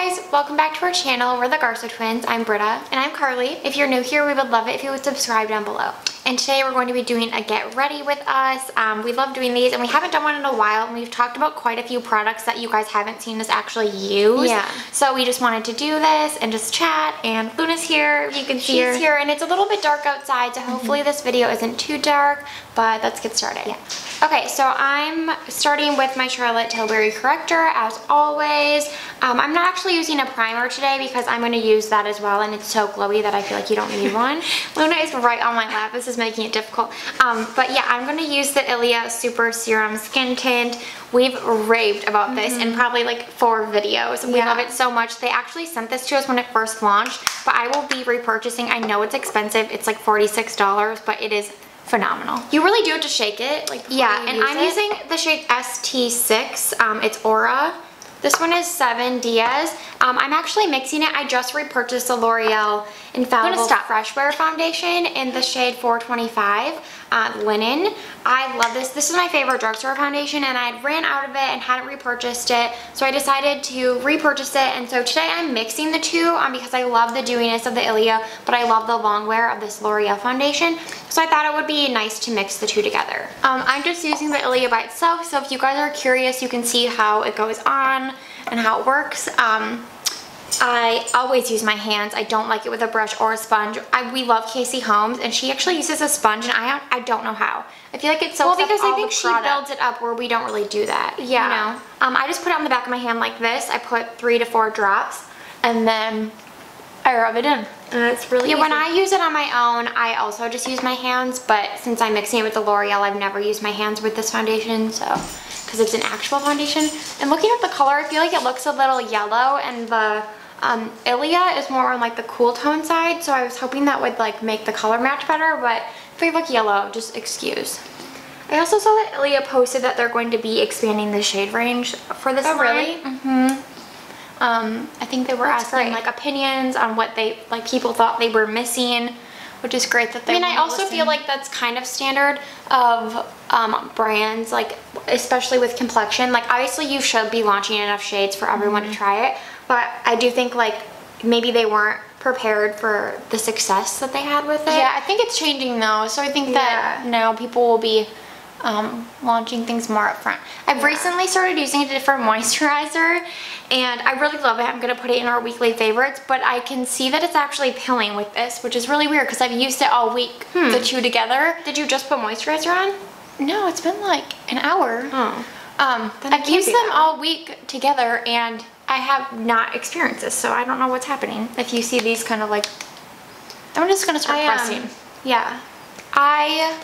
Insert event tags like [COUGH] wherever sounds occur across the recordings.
guys, welcome back to our channel. We're the Garsow Twins. I'm Britta. And I'm Carli. If you're new here, we would love it if you would subscribe down below. And today we're going to be doing a get ready with us. Um, we love doing these and we haven't done one in a while and we've talked about quite a few products that you guys haven't seen us actually use. Yeah. So we just wanted to do this and just chat and Luna's here. You can see She's her. here and it's a little bit dark outside so hopefully mm -hmm. this video isn't too dark but let's get started. Yeah. Okay, so I'm starting with my Charlotte Tilbury Corrector as always. Um, I'm not actually using a primer today because I'm going to use that as well and it's so glowy that I feel like you don't need [LAUGHS] one. Luna is right on my lap. This is making it difficult. Um, but yeah, I'm going to use the Ilia Super Serum Skin Tint. We've raved about this mm -hmm. in mm-hmm. probably like four videos. We yeah. love it so much. They actually sent this to us when it first launched, but I will be repurchasing. I know it's expensive. It's like $46, but it is phenomenal. You really do have to shake it. like Yeah, and I'm it. using the shade ST6. Um, it's Aura. This one is 7 Diaz. Um, I'm actually mixing it. I just repurchased the L'Oreal Infallible Fresh Wear Foundation in the shade 425 uh, linen. I love this. This is my favorite drugstore foundation and I ran out of it and hadn't repurchased it. So I decided to repurchase it. And so today I'm mixing the two um, because I love the dewiness of the Ilia, but I love the long wear of this L'Oreal foundation. So I thought it would be nice to mix the two together. Um, I'm just using the Ilia by itself. So if you guys are curious, you can see how it goes on and how it works. Um, I always use my hands. I don't like it with a brush or a sponge. I, we love Casey Holmes and she actually uses a sponge and I I don't know how. I feel like it soaks well, because I think she builds it up where we don't really do that. Yeah. You know? Um, I just put it on the back of my hand like this. I put three to four drops and then I rub it in. And it's really Yeah, easy. when I use it on my own, I also just use my hands, but since I'm mixing it with the L'Oreal, I've never used my hands with this foundation, so, because it's an actual foundation. And looking at the color, I feel like it looks a little yellow, and the um, Ilia is more on like the cool tone side, so I was hoping that would like make the color match better, but if I look yellow, just excuse. I also saw that Ilia posted that they're going to be expanding the shade range for this oh, line. really? Mm-hmm. Um, I think they were That's asking great. like opinions on what they, like people thought they were missing, which is great that they I mean, I also listen. feel like that's kind of standard of um, brands, like especially with complexion. Like obviously you should be launching enough shades for everyone mm -hmm. to try it, but I do think like maybe they weren't prepared for the success that they had with it. Yeah, I think it's changing though. So I think yeah. that now people will be um, launching things more up front. I've yeah. recently started using a different [LAUGHS] moisturizer and I really love it. I'm going to put it in our weekly favorites, but I can see that it's actually pilling with this, which is really weird because I've used it all week, hmm. the two together. Did you just put moisturizer on? No, it's been like an hour. Oh. Um, I've used them all week together and I have not experienced this, so I don't know what's happening. If you see these kind of like, I'm just gonna start I, pressing. Um, yeah. I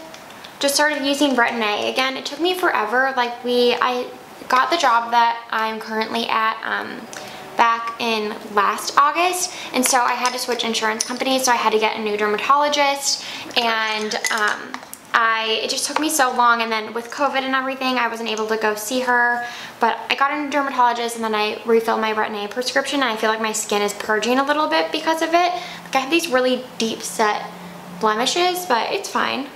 just started using Retin-A. Again, it took me forever. Like we, I got the job that I'm currently at um, back in last August and so I had to switch insurance companies so I had to get a new dermatologist and um, I, it just took me so long and then with COVID and everything, I wasn't able to go see her, but I got a dermatologist and then I refilled my Retin-A prescription and I feel like my skin is purging a little bit because of it. Like I have these really deep set blemishes, but it's fine.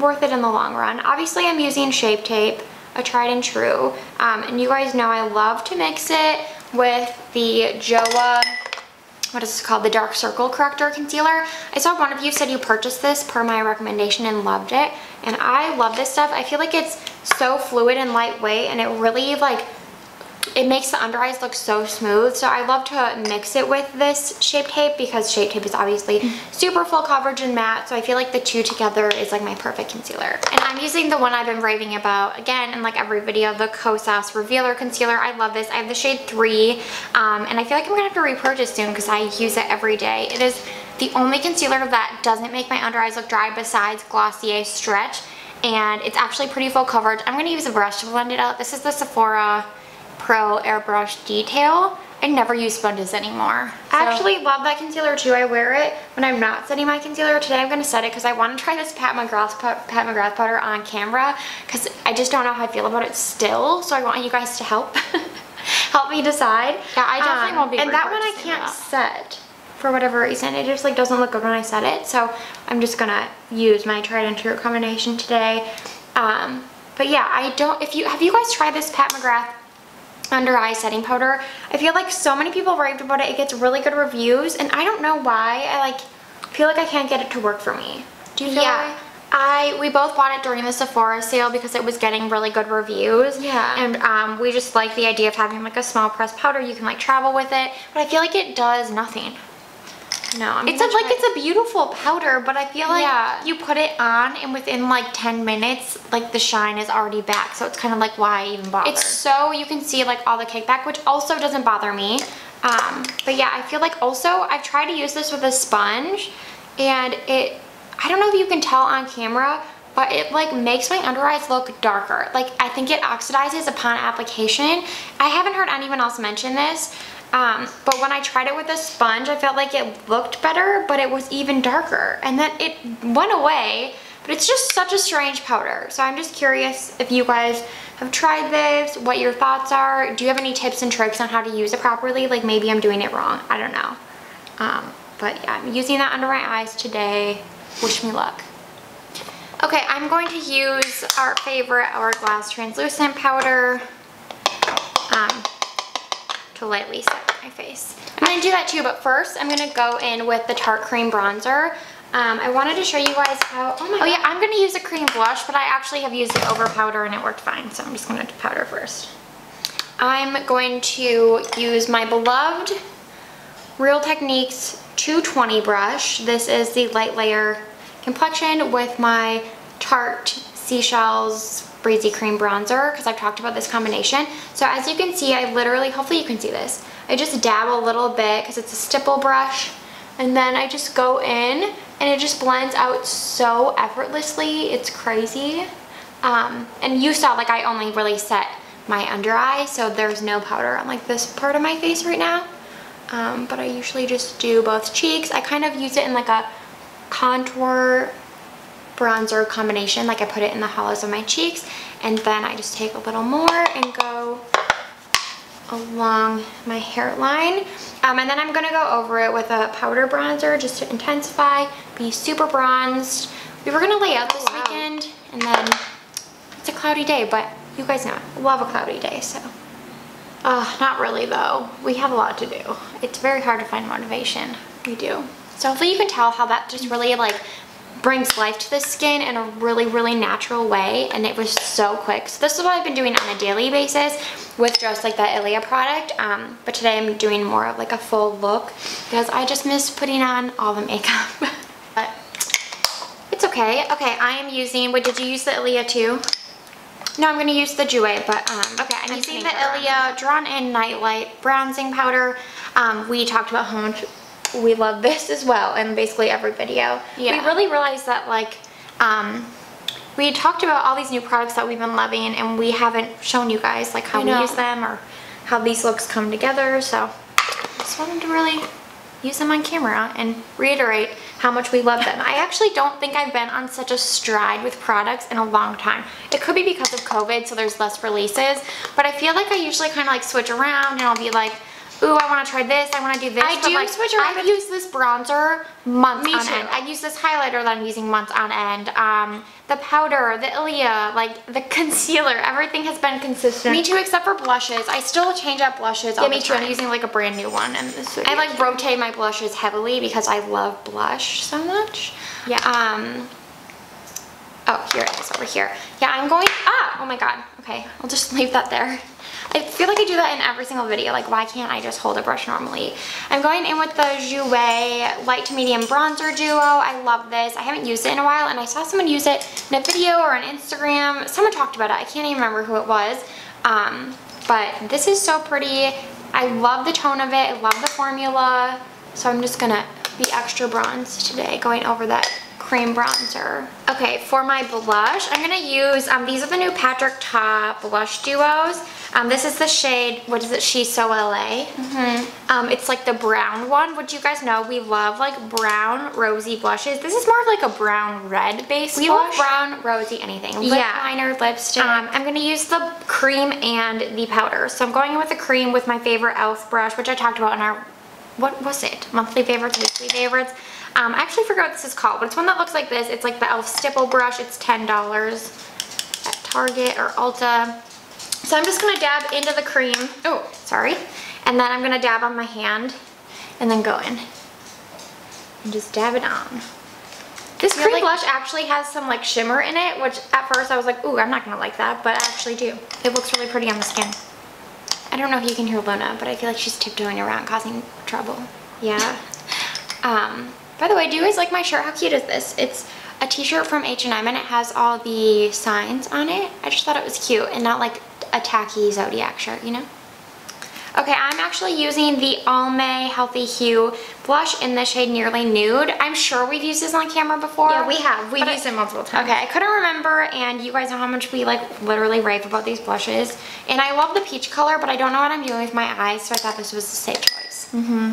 Worth it in the long run. Obviously I'm using Shape Tape, a tried and true, um, and you guys know I love to mix it with the JOAH what is this called? The Dark Circle Corrector Concealer. I saw one of you said you purchased this per my recommendation and loved it. And I love this stuff. I feel like it's so fluid and lightweight and it really like it makes the under eyes look so smooth. So I love to mix it with this Shape Tape because Shape Tape is obviously super full coverage and matte. So I feel like the two together is like my perfect concealer. And I'm using the one I've been raving about again in like every video, the Kosas Revealer Concealer. I love this. I have the shade 3 um, and I feel like I'm going to have to repurchase soon because I use it every day. It is the only concealer that doesn't make my under eyes look dry besides Glossier Stretch and it's actually pretty full coverage. I'm going to use a brush to blend it out. This is the Sephora Pro Airbrush Detail. I never use sponges anymore. So. I actually love that concealer too. I wear it when I'm not setting my concealer. Today I'm going to set it because I want to try this Pat McGrath, Pat McGrath powder on camera because I just don't know how I feel about it still. So I want you guys to help [LAUGHS] help me decide. Yeah, I definitely um, won't be And that one I can't that. set for whatever reason. It just like doesn't look good when I set it. So I'm just going to use my tried and true combination today. Um, but yeah, I don't, if you, have you guys tried this Pat McGrath under eye setting powder. I feel like so many people raved about it. It gets really good reviews and I don't know why. I like feel like I can't get it to work for me. Do you feel yeah. I we both bought it during the Sephora sale because it was getting really good reviews. Yeah. And um, we just like the idea of having like a small pressed powder. You can like travel with it, but I feel like it does nothing. No, I'm it's a, like it's a beautiful powder, but I feel like yeah. you put it on and within like 10 minutes, like the shine is already back. So it's kind of like why even bother? It's so you can see like all the kickback, which also doesn't bother me. Um, but yeah, I feel like also I've tried to use this with a sponge and it, I don't know if you can tell on camera, but it like makes my under eyes look darker. Like I think it oxidizes upon application. I haven't heard anyone else mention this, um, but when I tried it with a sponge, I felt like it looked better, but it was even darker. And then it went away, but it's just such a strange powder. So I'm just curious if you guys have tried this, what your thoughts are. Do you have any tips and tricks on how to use it properly? Like maybe I'm doing it wrong, I don't know. Um, but yeah, I'm using that under my eyes today. Wish me luck. Okay, I'm going to use our favorite Hourglass Translucent Powder. Um, lightly set my face. I'm to do that too, but first I'm going to go in with the Tarte Cream Bronzer. Um, I wanted to show you guys how, oh, oh yeah, I'm going to use a cream blush, but I actually have used it over powder and it worked fine, so I'm just going to do powder first. I'm going to use my beloved Real Techniques 220 brush. This is the light layer complexion with my Tarte Seashells Breezy Cream Bronzer because I've talked about this combination. So as you can see, I literally, hopefully you can see this, I just dab a little bit because it's a stipple brush and then I just go in and it just blends out so effortlessly. It's crazy. Um, and you saw like I only really set my under eye so there's no powder on like this part of my face right now. Um, but I usually just do both cheeks. I kind of use it in like a contour bronzer combination. Like I put it in the hollows of my cheeks and then I just take a little more and go along my hairline. Um, and then I'm gonna go over it with a powder bronzer just to intensify be super bronzed. We were gonna lay out this oh, wow. weekend and then it's a cloudy day but you guys know I love a cloudy day so. Uh, not really though. We have a lot to do. It's very hard to find motivation. We do. So hopefully you can tell how that just really like brings life to the skin in a really, really natural way. And it was so quick. So this is what I've been doing on a daily basis with just like that Ilia product. Um, but today I'm doing more of like a full look because I just miss putting on all the makeup. [LAUGHS] but it's okay. Okay, I am using, wait, did you use the Ilia too? No, I'm going to use the Jouer, but um, okay, I'm, I'm using the Ilia Drawn In NightLite Bronzing Powder. Um, we talked about how much we love this as well in basically every video. Yeah. We really realized that like, um, we talked about all these new products that we've been loving and we haven't shown you guys like how we use them or how these looks come together. So just wanted to really use them on camera and reiterate how much we love them. I actually don't think I've been on such a stride with products in a long time. It could be because of COVID, so there's less releases, but I feel like I usually kind of like switch around and I'll be like, ooh, I want to try this, I want to do this. I do like, switch around. I've used this bronzer months Me on too. end. I use this highlighter that I'm using months on end. Um, the powder, the Ilia, like the [LAUGHS] concealer, everything has been consistent. Me too, except for blushes. I still change up blushes yeah, me too. I'm using like a brand new one. And this I like rotate my blushes heavily because I love blush so much. Yeah. Um. Oh, here it is over here. Yeah, I'm going, ah, oh my God. Okay, I'll just [LAUGHS] leave that there. I feel like I do that in every single video. Like, why can't I just hold a brush normally? I'm going in with the Jouer Light to Medium Bronzer Duo. I love this. I haven't used it in a while, and I saw someone use it in a video or on Instagram. Someone talked about it. I can't even remember who it was. Um, but this is so pretty. I love the tone of it. I love the formula. So I'm just gonna be extra bronzed today going over that cream bronzer. Okay, for my blush, I'm gonna use, um, these are the new Patrick Ta blush duos. Um, this is the shade, what is it, She's So LA. Mm -hmm. um, it's like the brown one, which you guys know we love like brown rosy blushes. This is more of like a brown red base We love brown, rosy, anything. Lip yeah. liner, lipstick. Um, I'm gonna use the cream and the powder. So I'm going in with the cream with my favorite e.l.f. brush, which I talked about in our, what was it? Monthly favorites, weekly favorites. Um, I actually forgot what this is called, but it's one that looks like this. It's like the e.l.f. stipple brush. It's $10 at Target or Ulta. So I'm just gonna dab into the cream. Oh, sorry. And then I'm gonna dab on my hand and then go in. And just dab it on. This cream like, blush actually has some like shimmer in it, which at first I was like, ooh, I'm not gonna like that, but I actually do. It looks really pretty on the skin. I don't know if you can hear Luna, but I feel like she's tiptoeing around causing trouble. Yeah. [LAUGHS] um, by the way, do you guys like my shirt? How cute is this? It's a t-shirt from H&M and it has all the signs on it. I just thought it was cute and not like a tacky Zodiac shirt, you know? Okay, I'm actually using the Almay Healthy Hue blush in the shade Nearly Nude. I'm sure we've used this on camera before. Yeah, we have. We've used it multiple times. Okay, I couldn't remember, and you guys know how much we like literally rave about these blushes. And I love the peach color, but I don't know what I'm doing with my eyes, so I thought this was a safe choice. Mm-hmm.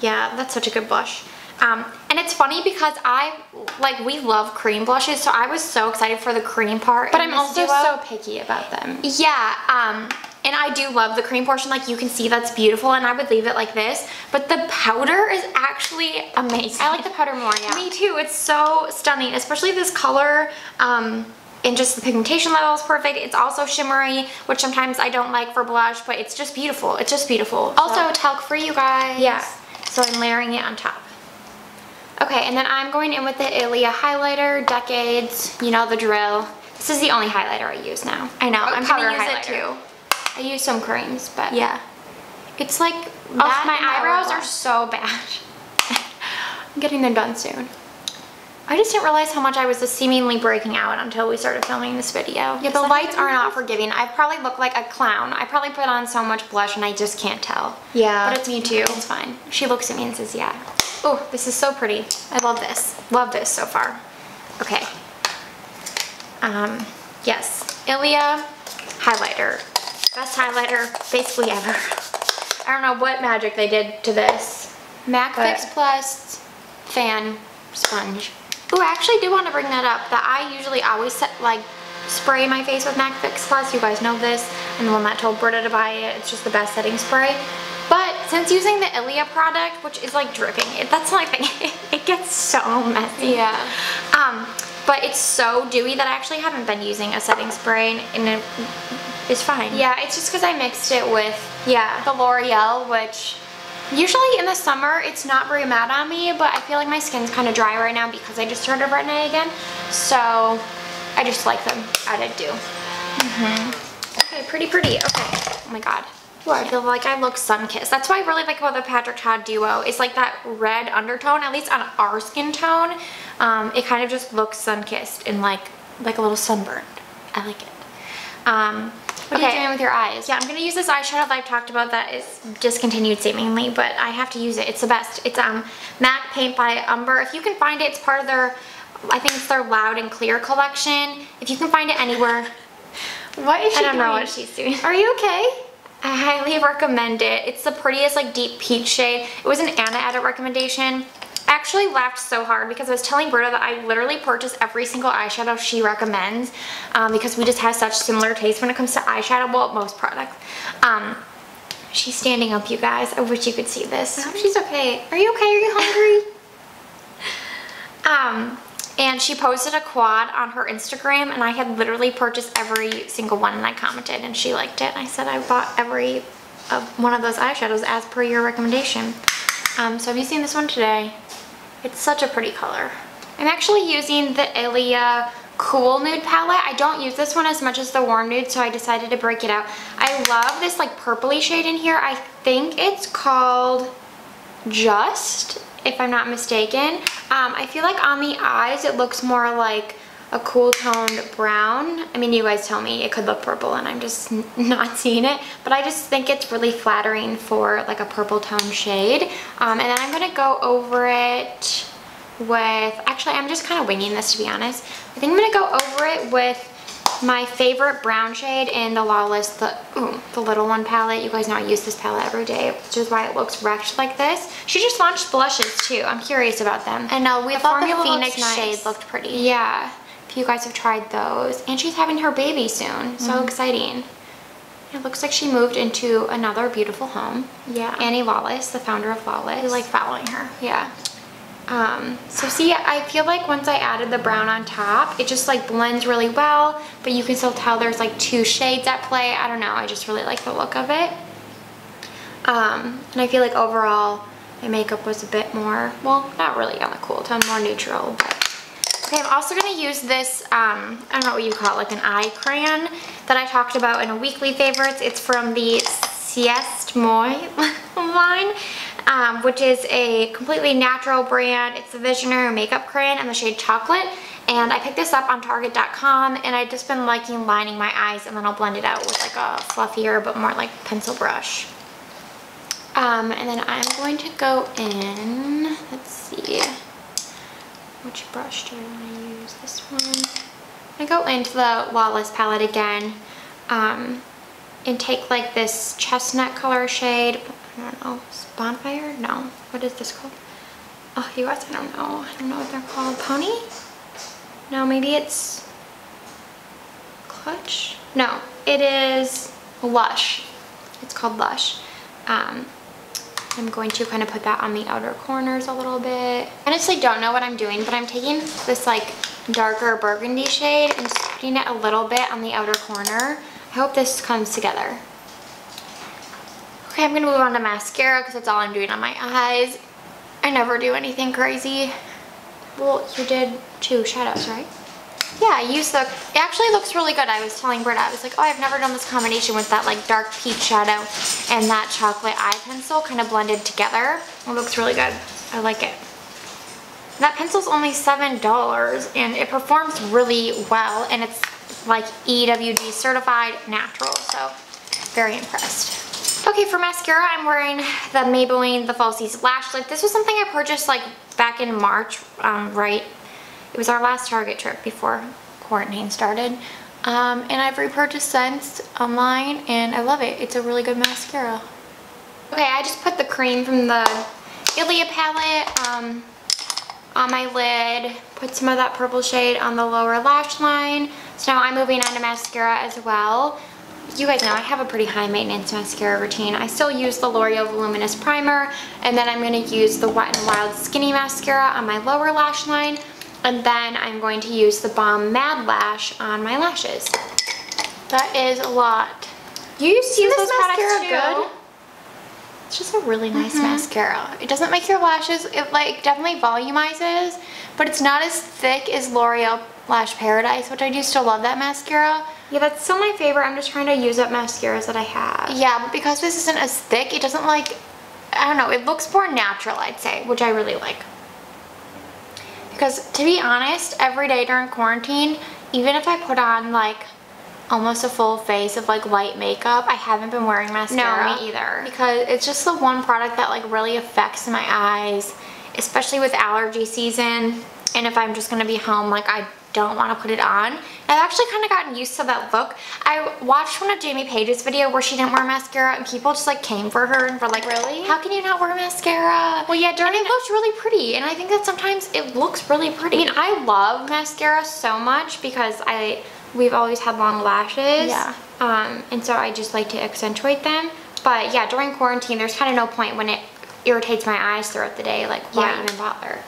Yeah, that's such a good blush. Um, and it's funny because I, like, we love cream blushes, so I was so excited for the cream part. But I'm also duo. so picky about them. Yeah, um, and I do love the cream portion, like you can see that's beautiful and I would leave it like this. But the powder is actually amazing. I like the powder more, yeah. [LAUGHS] Me too, it's so stunning, especially this color. Um, and just the pigmentation level is perfect. It's also shimmery, which sometimes I don't like for blush, but it's just beautiful. It's just beautiful. Also, so. talc free, you guys. Yeah. So I'm layering it on top. Okay, and then I'm going in with the Ilia highlighter, Decades, you know the drill. This is the only highlighter I use now. I know, oh, I'm gonna use highlighter. it too. I use some creams, but yeah. It's like oh, my eyebrows are so bad. [LAUGHS] I'm getting them done soon. I just didn't realize how much I was seemingly breaking out until we started filming this video. Yeah, the lights are not forgiving. I probably look like a clown. I probably put on so much blush and I just can't tell. Yeah. But it's me too. It's fine. She looks at me and says, yeah. Oh, this is so pretty. I love this. Love this so far. Okay. Um, yes. Ilia highlighter. Best highlighter basically ever. I don't know what magic they did to this. MAC Fix Plus Fan Sponge. Oh, I actually do want to bring that up. That I usually always set, like spray my face with MAC Fix Plus. You guys know this. I'm the one that told Britta to buy it. It's just the best setting spray. Since using the Ilia product, which is like dripping, it, that's my thing. [LAUGHS] it gets so messy. Yeah. Um, but it's so dewy that I actually haven't been using a setting spray and it is fine. Yeah, it's just because I mixed it with yeah the L'Oreal, which usually in the summer it's not very matte on me, but I feel like my skin's kind of dry right now because I just started Retin-A again. So I just like them added do. Mm -hmm. Okay, pretty pretty. Okay. Oh my god. I feel like I look sun-kissed. That's what I really like about the Patrick Ta duo. It's like that red undertone, at least on our skin tone. Um, it kind of just looks sun-kissed and like like a little sunburned. I like it. Um, what okay. are you doing with your eyes? Yeah, I'm going to use this eyeshadow that I've talked about that is discontinued seemingly, but I have to use it. It's the best. It's um MAC Paint by Umber. If you can find it, it's part of their, I think it's their Loud and Clear collection. If you can find it anywhere. what is she I don't doing? know what she's doing. Are you okay? I highly recommend it. It's the prettiest like deep peach shade. It was an Anna Edit recommendation. I actually laughed so hard because I was telling Britta that I literally purchase every single eyeshadow she recommends um, because we just have such similar taste when it comes to eyeshadow, well, most products. Um, she's standing up, you guys. I wish you could see this. I hope she's okay. Are you okay? Are you hungry? [LAUGHS] um, and she posted a quad on her Instagram and I had literally purchased every single one and I commented and she liked it. And I said I bought every uh, one of those eyeshadows as per your recommendation. Um, so have you seen this one today. It's such a pretty color. I'm actually using the Ilia Cool Nude palette. I don't use this one as much as the Warm Nude, so I decided to break it out. I love this like purpley shade in here. I think it's called Just, if I'm not mistaken. Um, I feel like on the eyes it looks more like a cool toned brown. I mean, you guys tell me it could look purple and I'm just [LAUGHS] not seeing it, but I just think it's really flattering for like a purple tone shade. Um, and then I'm gonna go over it with, actually I'm just kind of winging this to be honest. I think I'm gonna go over it with my favorite brown shade in the Lawless, the, ooh, the little one palette. You guys know I use this palette every day, which is why it looks wrecked like this. She just launched blushes too. I'm curious about them. I know, we the thought the Phoenix nice. shade looked pretty. Yeah if you guys have tried those. And she's having her baby soon. So mm -hmm. exciting. It looks like she moved into another beautiful home. Yeah. Annie Lawless, the founder of Lawless. We like following her. Yeah. Um, so see, I feel like once I added the brown on top, it just like blends really well, but you can still tell there's like two shades at play. I don't know, I just really like the look of it. Um, and I feel like overall, my makeup was a bit more, well, not really on the cool tone, more neutral. But. Okay, I'm also gonna use this, um, I don't know what you call it, like an eye crayon that I talked about in a weekly favorites. It's from the C'est Moi [LAUGHS] line um, which is a completely natural brand. It's the Visionary Makeup Crayon in the shade Chocolate. And I picked this up on Target.com and I've just been liking lining my eyes and then I'll blend it out with like a fluffier but more like pencil brush. Um, and then I'm going to go in, let's see, which brush do I want to use? This one. I go into the Lawless palette again um, and take like this chestnut color shade, I don't know, bonfire? No. What is this called? Oh, you guys, I don't know. I don't know what they're called. Pony? No, maybe it's clutch? No, it is Lush. It's called Lush. Um, I'm going to kind of put that on the outer corners a little bit. I honestly don't know what I'm doing, but I'm taking this like darker burgundy shade and just putting it a little bit on the outer corner. I hope this comes together. Okay, I'm gonna move on to mascara because that's all I'm doing on my eyes. I never do anything crazy. Well, you did two shadows, right? Yeah, I used the, it actually looks really good. I was telling Britta, I was like, oh, I've never done this combination with that like dark peach shadow and that chocolate eye pencil kind of blended together. It looks really good. I like it. That pencil's only $7 and it performs really well and it's like EWG certified natural, so very impressed. Okay, for mascara, I'm wearing the Maybelline The Falsies Lash Lift. This was something I purchased like back in March, um, right? It was our last Target trip before quarantine started. Um, and I've repurchased since online and I love it. It's a really good mascara. Okay, I just put the cream from the Ilia palette um, on my lid, put some of that purple shade on the lower lash line. So now I'm moving on to mascara as well you guys know I have a pretty high maintenance mascara routine. I still use the L'Oreal Voluminous Primer and then I'm going to use the Wet n Wild Skinny Mascara on my lower lash line and then I'm going to use the Balm Mad Lash on my lashes. That is a lot. You used to use this mascara good? It's just a really nice mm -hmm. mascara. It doesn't make your lashes, it like definitely volumizes, but it's not as thick as L'Oreal Lash Paradise, which I do still love that mascara. Yeah, that's still my favorite. I'm just trying to use up mascaras that I have. Yeah, but because this isn't as thick, it doesn't like, I don't know, it looks more natural, I'd say, which I really like. Because to be honest, every day during quarantine, even if I put on like almost a full face of like light makeup, I haven't been wearing mascara. No, me either. Because it's just the one product that like really affects my eyes, especially with allergy season. And if I'm just gonna be home, like I don't want to put it on. I've actually kind of gotten used to that look. I watched one of Jamie Paige's video where she didn't wear mascara and people just like came for her and were like, really? How can you not wear mascara? Well, yeah, during and it looked really pretty. And I think that sometimes it looks really pretty. I mean, I love mascara so much because I we've always had long lashes. Yeah. Um, and so I just like to accentuate them. But yeah, during quarantine, there's kind of no point when it irritates my eyes throughout the day. Like, why yeah. even bother?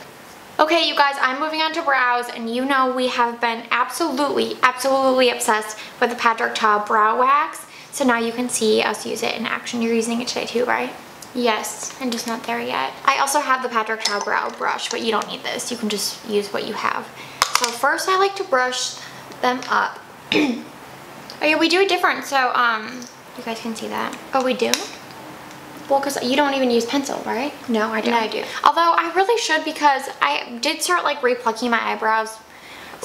Okay, you guys, I'm moving on to brows, and you know we have been absolutely, absolutely obsessed with the Patrick Ta Brow Wax. So now you can see us use it in action. You're using it today too, right? Yes, I'm just not there yet. I also have the Patrick Ta Brow Brush, but you don't need this. You can just use what you have. So first I like to brush them up. [CLEARS THROAT] oh yeah, we do it different, so um, you guys can see that. Oh, we do? Well, because you don't even use pencil, right? No, I don't. No, I do. Although I really should because I did start like replucking my eyebrows.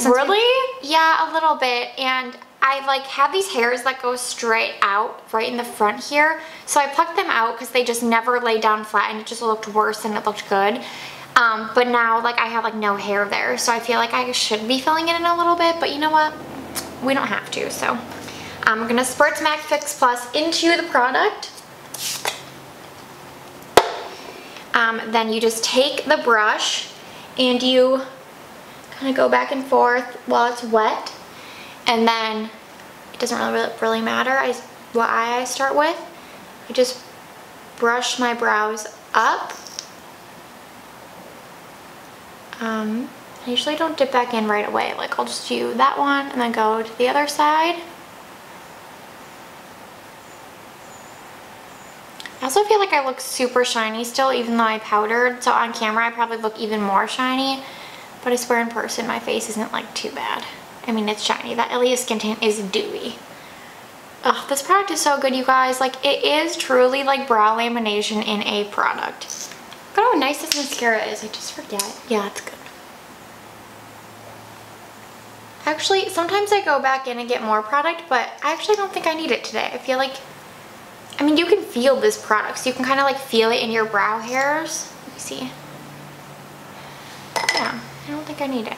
Really? yeah, a little bit. And I like have these hairs that go straight out right in the front here. So I plucked them out because they just never lay down flat and it just looked worse than it looked good. Um, but now like I have like no hair there. So I feel like I should be filling it in a little bit. But you know what? We don't have to. So I'm going to spurt Mac Fix Plus into the product. Um, then you just take the brush and you kind of go back and forth while it's wet and then it doesn't really, really matter I, what eye I start with. I just brush my brows up Um, I usually don't dip back in right away. Like I'll just do that one and then go to the other side. I also feel like I look super shiny still even though I powdered. So on camera I probably look even more shiny. But I swear in person my face isn't like too bad. I mean it's shiny. That Ilia Skin Tint is dewy. Ugh, this product is so good you guys. Like it is truly like brow lamination in a product. Look how nice this mascara is. I just forget. Yeah, it's good. Actually, sometimes I go back in and get more product, but I actually don't think I need it today. I feel like I mean, you can feel this product, so you can kind of like feel it in your brow hairs. Let me see. Yeah, I don't think I need it.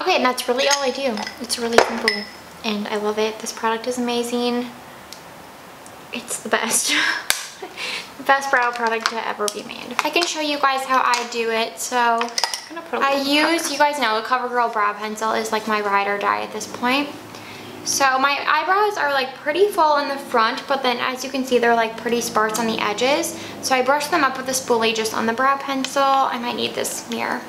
Okay, and that's really all I do. It's really simple, and I love it. This product is amazing. It's the best. [LAUGHS] the best brow product to ever be made. I can show you guys how I do it, so I use, you guys know, the CoverGirl Brow Pencil is like my ride or die at this point. So my eyebrows are like pretty full in the front, but then as you can see, they're like pretty sparse on the edges. So I brush them up with a spoolie just on the brow pencil. I might need this mirror.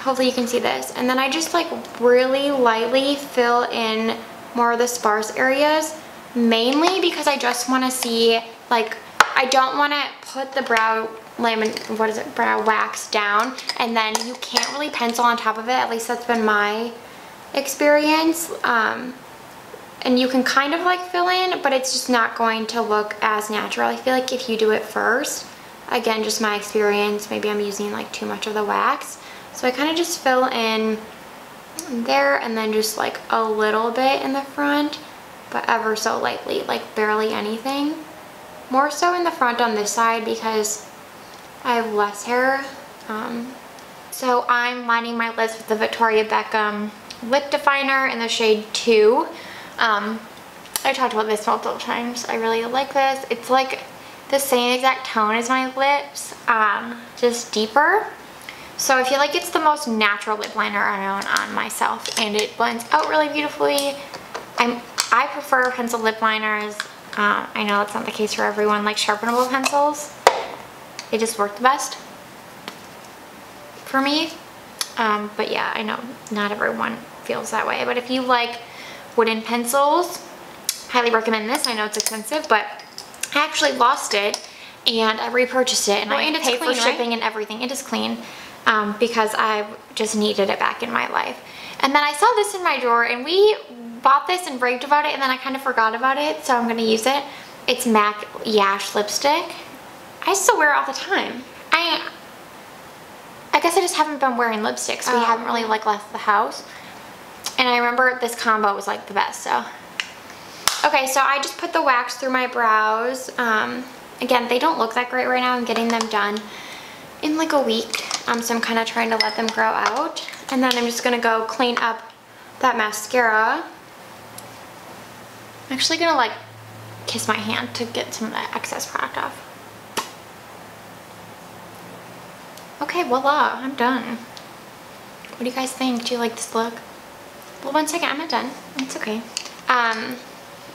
Hopefully you can see this. And then I just like really lightly fill in more of the sparse areas, mainly because I just want to see like, I don't want to put the brow what is it, brow wax down, and then you can't really pencil on top of it. At least that's been my experience. Um, and you can kind of like fill in, but it's just not going to look as natural. I feel like if you do it first, again, just my experience, maybe I'm using like too much of the wax. So I kind of just fill in there and then just like a little bit in the front, but ever so lightly, like barely anything. More so in the front on this side because I have less hair. Um, so I'm lining my lips with the Victoria Beckham lip definer in the shade 2. Um, I talked about this multiple times. I really like this. It's like the same exact tone as my lips, um, just deeper. So I feel like it's the most natural lip liner I own on myself and it blends out really beautifully. I'm, I prefer pencil lip liners. Uh, I know that's not the case for everyone, like sharpenable pencils. They just work the best for me. Um, but yeah, I know not everyone feels that way. But if you like wooden pencils. Highly recommend this. I know it's expensive, but I actually lost it and I repurchased it and I and paid clean, for shipping right? and everything. It is clean um, because I just needed it back in my life. And then I saw this in my drawer and we bought this and raved about it and then I kind of forgot about it, so I'm going to use it. It's MAC Yash lipstick. I still wear it all the time. I I guess I just haven't been wearing lipsticks. We oh. haven't really like left the house. And I remember this combo was like the best, so. Okay, so I just put the wax through my brows. Um, again, they don't look that great right now. I'm getting them done in like a week. Um, so I'm kind of trying to let them grow out. And then I'm just going to go clean up that mascara. I'm actually going to like kiss my hand to get some of that excess product off. Okay, voila, I'm done. What do you guys think? Do you like this look? Well, one second, I'm not done. It's okay. Um,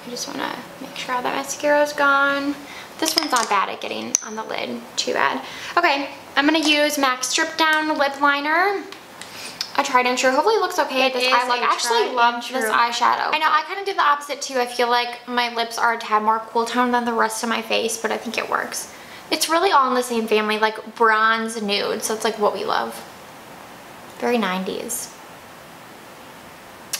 I just want to make sure all that mascara is gone. This one's not bad at getting on the lid. Too bad. Okay, I'm going to use MAC Strip Down Lip Liner. A tried and true. Hopefully it looks okay at this eye look. I actually love this eyeshadow. I know, I kind of did the opposite too. I feel like my lips are a tad more cool tone than the rest of my face, but I think it works. It's really all in the same family, like bronze nude, so it's like what we love. Very 90s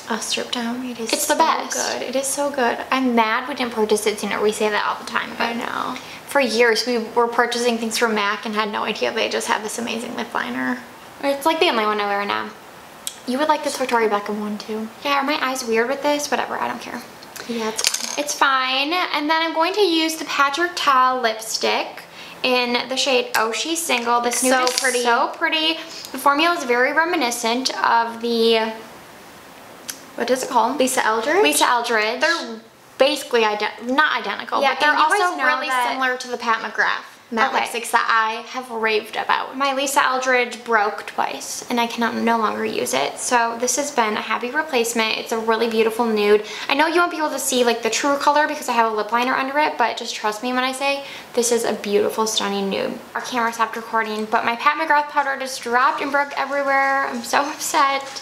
a strip down. It is It's the so best. good. It is so good. I'm mad we didn't purchase it sooner. We say that all the time. I know. For years we were purchasing things from MAC and had no idea they just have this amazing lip liner. It's like the only one I wear now. You would like this Victoria Beckham one too. Yeah, are my eyes weird with this? Whatever, I don't care. Yeah, it's fine. It's fine. And then I'm going to use the Patrick Ta lipstick in the shade Oh She's Single. This nude so is pretty. so pretty. The formula is very reminiscent of the what is it called? Lisa Eldridge? Lisa Eldridge. They're basically ident not identical, yeah, but they're also really similar to the Pat McGrath. matte okay. lipsticks that I have raved about. My Lisa Eldridge broke twice and I cannot no longer use it. So this has been a happy replacement. It's a really beautiful nude. I know you won't be able to see like the true color because I have a lip liner under it, but just trust me when I say this is a beautiful, stunning nude. Our camera stopped recording, but my Pat McGrath powder just dropped and broke everywhere. I'm so [LAUGHS] upset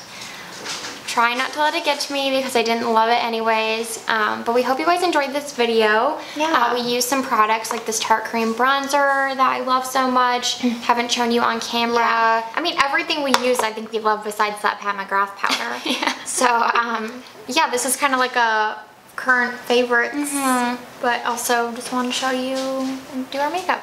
try not to let it get to me because I didn't love it anyways. Um, but we hope you guys enjoyed this video. Yeah. Uh, we used some products like this Tarte Cream Bronzer that I love so much. Haven't shown you on camera. Yeah. I mean, everything we use I think we love besides that Pat McGrath powder. [LAUGHS] yeah. So, um, yeah, this is kind of like a current favorite. Mm -hmm. But also just want to show you and do our makeup.